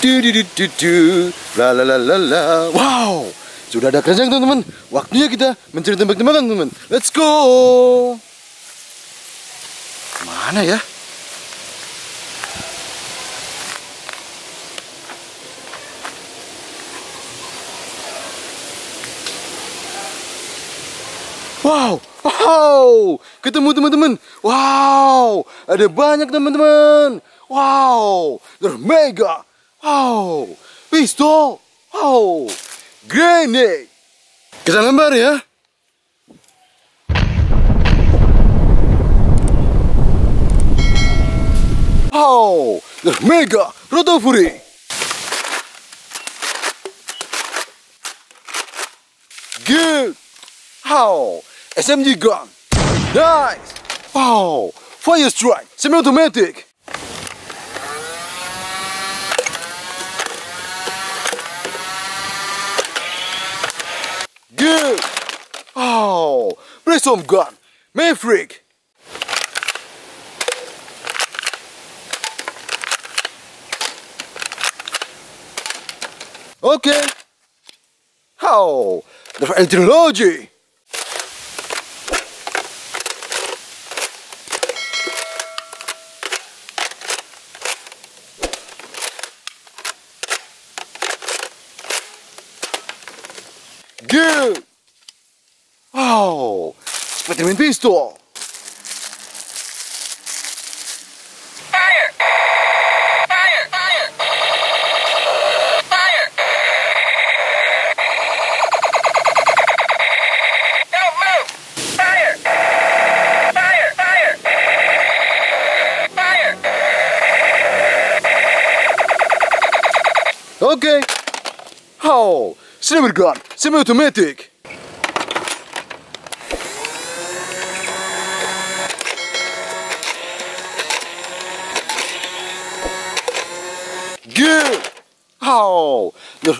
Du. La la la la la. Wow, sudah ada keranjang teman-teman. Waktunya kita mencari tembak-tembakan teman-teman. Let's go. Mana ya? Wow, wow, ketemu teman-teman. Wow, ada banyak teman-teman. Wow, they're mega. Wow, pistol. Wow, grenade. Kita lembar ya. Wow, they're mega. Rotofury. Good. Oh, wow, SMG gun. Nice. Wow, fire strike. Semi-automatic. Good. Oh, Prism gun. Maverick. Okay. Oh, the technology. Good. Oh, seperti main pistol. Fire! Fire! Fire! Fire! Don't move! Fire! Fire! Fire! Fire! Okay. Oh, sniper gun, semi-automatic.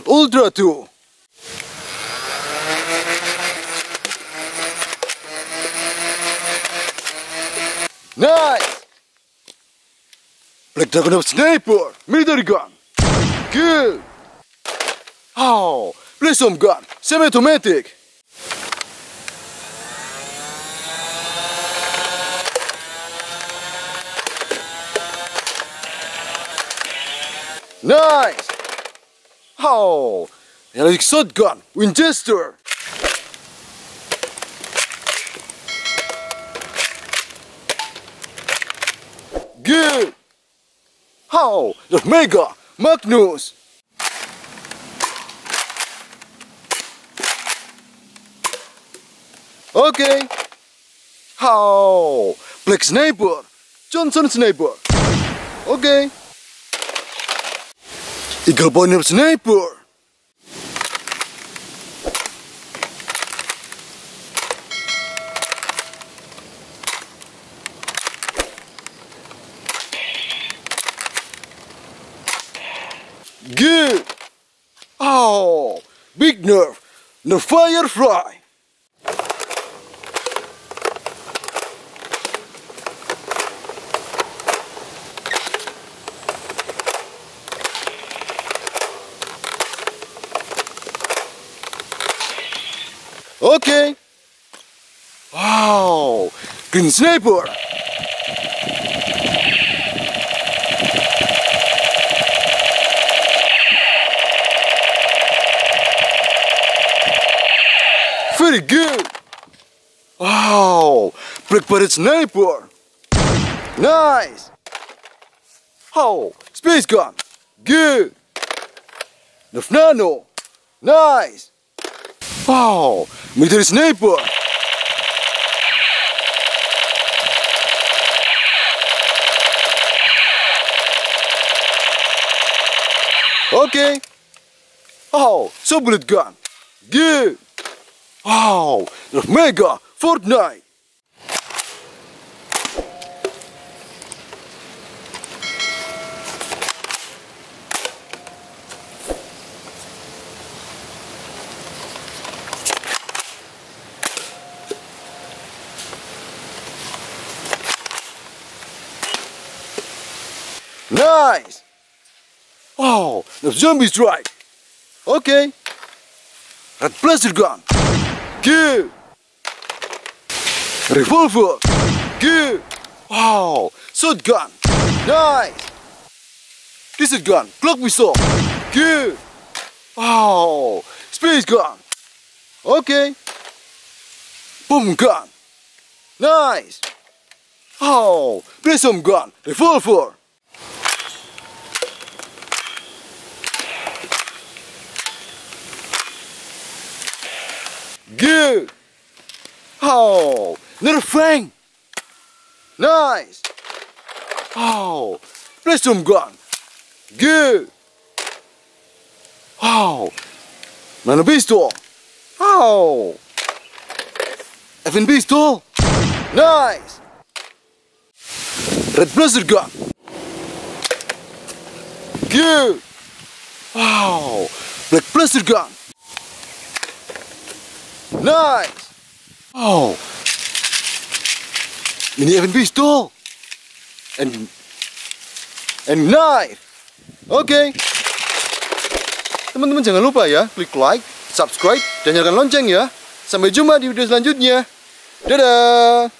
Ultra 2. Nice. Black Dragon of Sniper, military gun. Good. Oh, Blossom gun, semi-automatic. Nice. Oh, electric shotgun, Winchester. Good. Oh, the Mega Magnus. Okay. How? Black Sniper. Johnson Sniper. Okay. Eagle Bonner Sniper. Good. Oh, big Nerf. The fire Okay. Wow. Green sniper. Very good. Wow. Black Pirate sniper. Nice. Oh, space gun. Good. Nerf nano. Nice. Wow, military sniper. Okay. Oh, so bullet gun. Good. Wow, the mega Fortnite. Nice. Oh, the zombies right! Okay. Red blaster gun. Good. Revolver. Good. Wow, shotgun. Nice. This is gun. Glock pistol. Good. Wow, space gun. Okay. Boom gun. Nice. Oh, blossom gun. Revolver. Good. Oh, little fang. Nice. Oh, blossom oh, oh, gun. Good. Oh, nano pistol. Oh, FN pistol. Nice. Red blaster gun. Good. Wow, black blaster gun. Nice. Oh. Mini FN pistol. And and knife. Oke. Teman-teman jangan lupa ya, klik like, subscribe, dan nyalakan lonceng ya. Sampai jumpa di video selanjutnya. Dadah.